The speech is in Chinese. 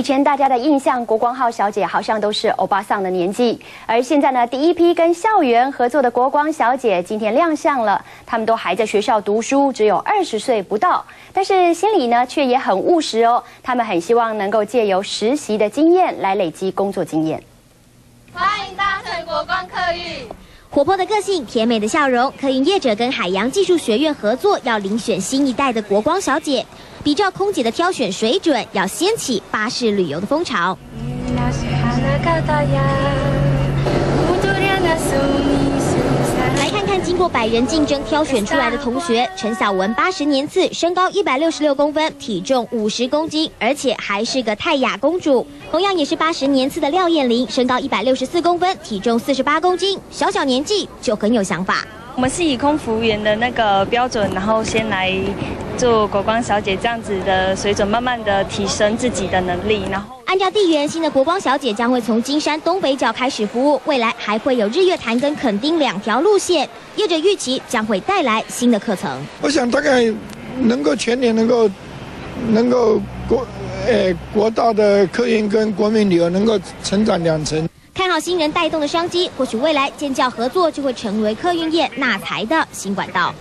以前大家的印象，国光号小姐好像都是欧巴桑的年纪，而现在呢，第一批跟校园合作的国光小姐今天亮相了。她们都还在学校读书，只有二十岁不到，但是心里呢却也很务实哦。她们很希望能够借由实习的经验来累积工作经验。欢迎搭乘国光客运。活泼的个性，甜美的笑容，客运业者跟海洋技术学院合作，要遴选新一代的国光小姐。比照空姐的挑选水准，要掀起巴士旅游的风潮。经过百人竞争挑选出来的同学，陈小文八十年次，身高一百六十六公分，体重五十公斤，而且还是个泰雅公主。同样也是八十年次的廖燕玲，身高一百六十四公分，体重四十八公斤，小小年纪就很有想法。我们是以空服员的那个标准，然后先来做国光小姐这样子的水准，慢慢的提升自己的能力。然后按照地缘，新的国光小姐将会从金山东北角开始服务，未来还会有日月潭跟垦丁两条路线。业者预期将会带来新的课程。我想大概能够全年能够能够国呃国道的客运跟国民旅游能够成长两成。看好新人带动的商机，或许未来建教合作就会成为客运业纳财的新管道。